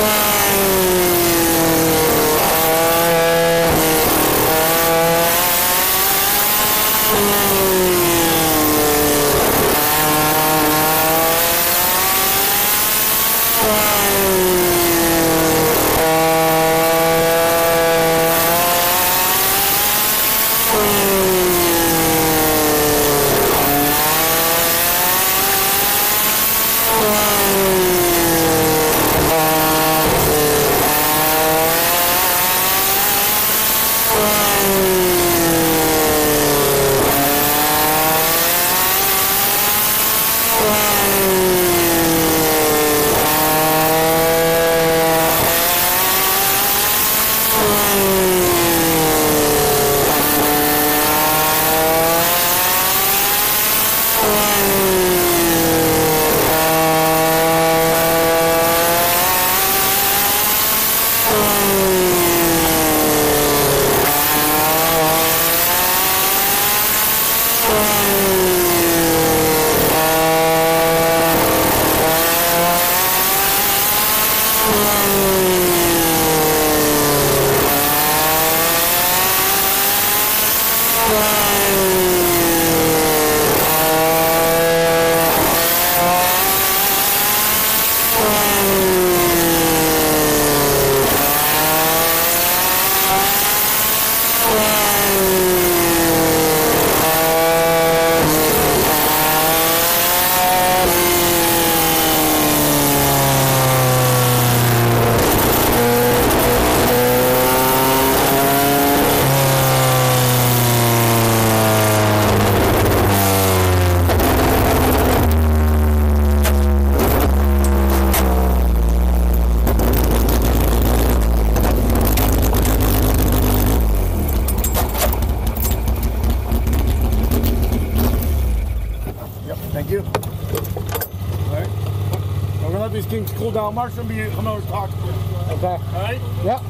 Wow. Alright? We're gonna let these things cool down. Mark's gonna be, I'm to talk. Okay. Alright? Yep.